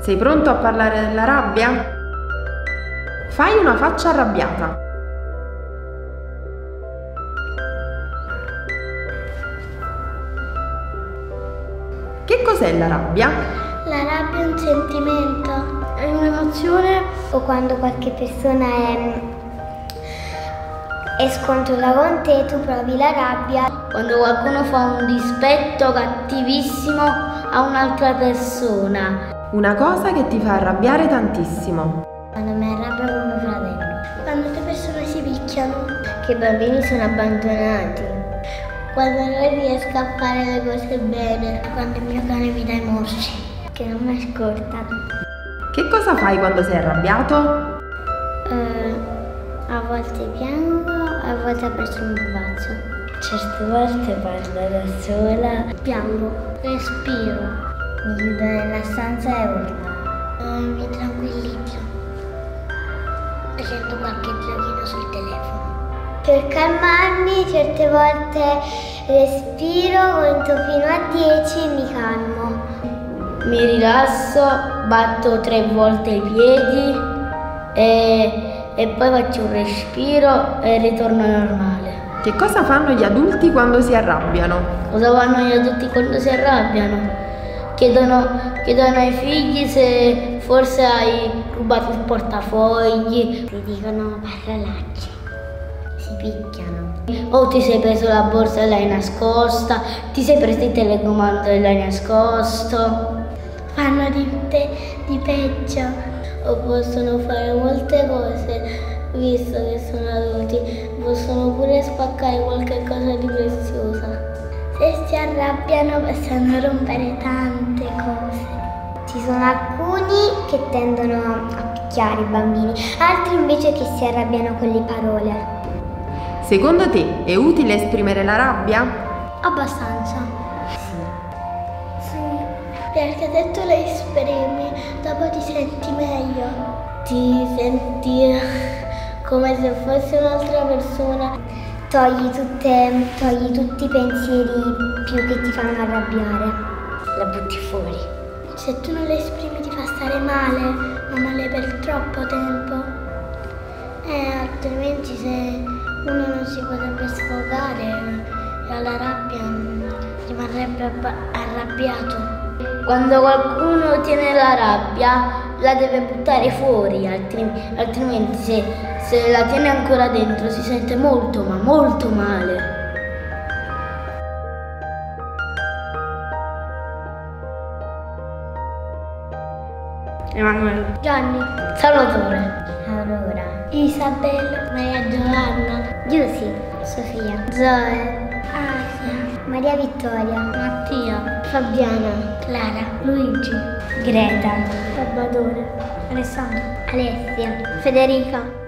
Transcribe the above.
Sei pronto a parlare della rabbia? Fai una faccia arrabbiata. Che cos'è la rabbia? La rabbia è un sentimento, è un'emozione. O quando qualche persona è, è scontrosa con te, tu provi la rabbia. Quando qualcuno fa un dispetto cattivissimo a un'altra persona. Una cosa che ti fa arrabbiare tantissimo. Quando mi arrabbio con mio fratello. Quando le persone si picchiano. Che i bambini sono abbandonati. Quando non riesco a fare le cose bene. Quando il mio cane mi dà i morsi. Che non mi ascolta. Che cosa fai quando sei arrabbiato? Eh, a volte piango, a volte appresso un bacio. Certe volte parlo da sola. Piango, respiro. Mi chiudo nella stanza e urlo. Mi tranquillizzo. Sento qualche giochino sul telefono. Per calmarmi certe volte respiro, conto fino a 10 e mi calmo. Mi rilasso, batto tre volte i piedi e, e poi faccio un respiro e ritorno normale. Che cosa fanno gli adulti quando si arrabbiano? Cosa fanno gli adulti quando si arrabbiano? Chiedono, chiedono ai figli se forse hai rubato il portafogli. Ti dicono parolacce, si picchiano. O ti sei preso la borsa e l'hai nascosta, ti sei preso il telecomando e l'hai nascosto. Fanno di te di peggio. O possono fare molte cose, visto che sono adulti, possono pure spaccare qualche cosa di preziosa. Se si arrabbiano possono rompere tante cose. Ci sono alcuni che tendono a picchiare i bambini, altri invece che si arrabbiano con le parole. Secondo te è utile esprimere la rabbia? Abbastanza. Sì, perché se tu le esprimi, dopo ti senti meglio. Ti senti come se fossi un'altra persona. Togli, tutte, togli tutti i pensieri più che ti fanno arrabbiare. La butti fuori. Se tu non le esprimi ti fa stare male, ma male per troppo tempo. E altrimenti se uno non si potrebbe sfogare e alla rabbia rimarrebbe arrabbiato. Quando qualcuno tiene la rabbia la deve buttare fuori, altrim- altrimenti se, se la tiene ancora dentro si sente molto ma molto male. Emanuele. Gianni, Salvatore, Aurora, Isabella, Maria Giovanna, Giusy, Sofia, Zoe, Asia, Maria Vittoria, Mattia, Fabiana, Clara, Luigi, Greta, Salvatore, Alessandro, Alessia, Federica,